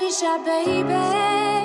be shy, baby.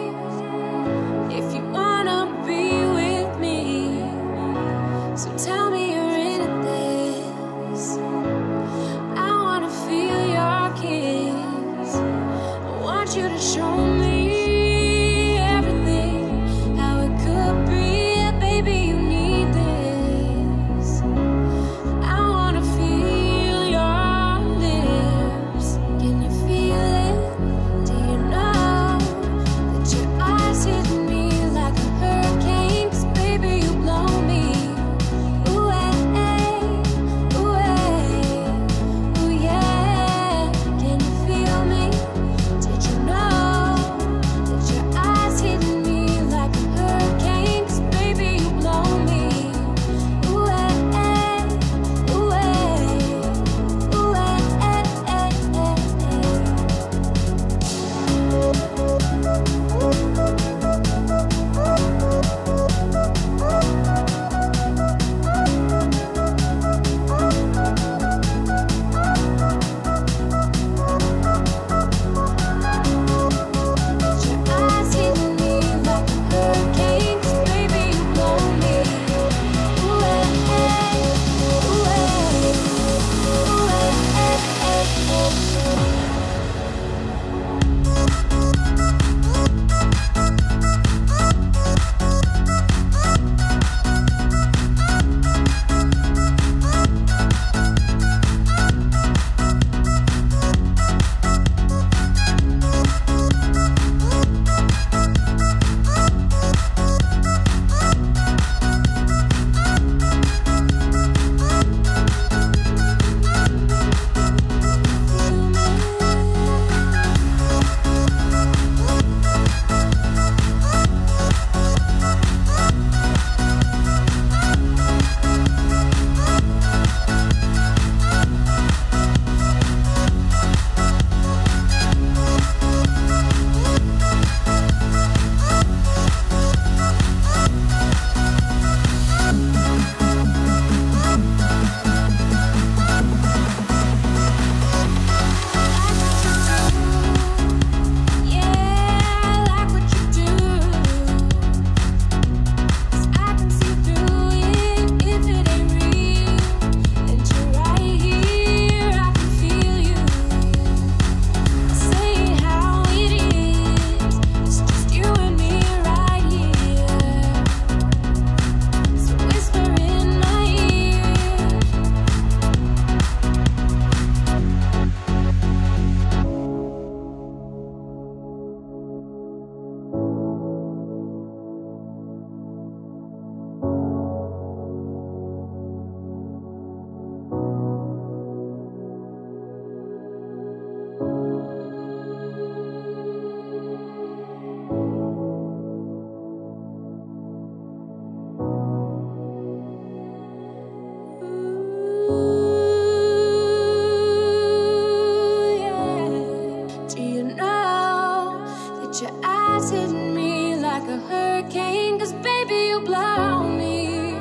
clouds hitting me like a hurricane. Cause baby, you blow me.